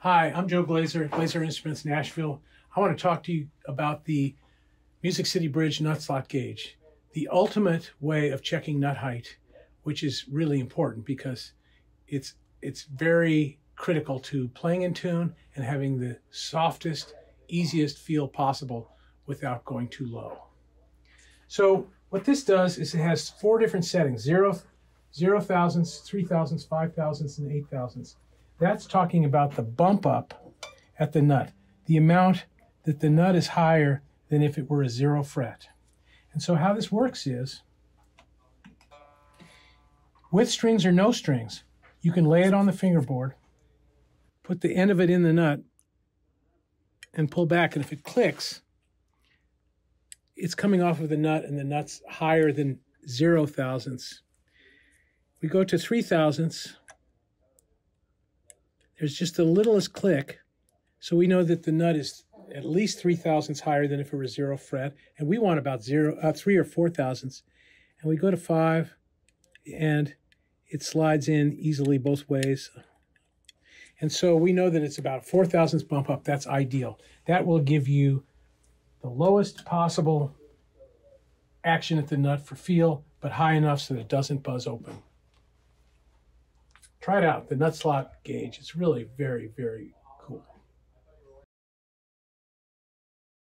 Hi, I'm Joe Glaser, Glaser Instruments Nashville. I want to talk to you about the Music City Bridge nut slot gauge, the ultimate way of checking nut height, which is really important because it's it's very critical to playing in tune and having the softest, easiest feel possible without going too low. So what this does is it has four different settings, zero, zero thousandths, three thousandths, five thousandths, and eight thousandths. That's talking about the bump up at the nut, the amount that the nut is higher than if it were a zero fret. And so how this works is, with strings or no strings, you can lay it on the fingerboard, put the end of it in the nut, and pull back. And if it clicks, it's coming off of the nut, and the nut's higher than zero thousandths. We go to three thousandths. There's just the littlest click, so we know that the nut is at least three thousandths higher than if it were zero fret, and we want about zero, uh, three or four thousandths. And we go to five, and it slides in easily both ways. And so we know that it's about four thousandths bump up. That's ideal. That will give you the lowest possible action at the nut for feel, but high enough so that it doesn't buzz open. Try it out, the nut slot gauge. It's really very, very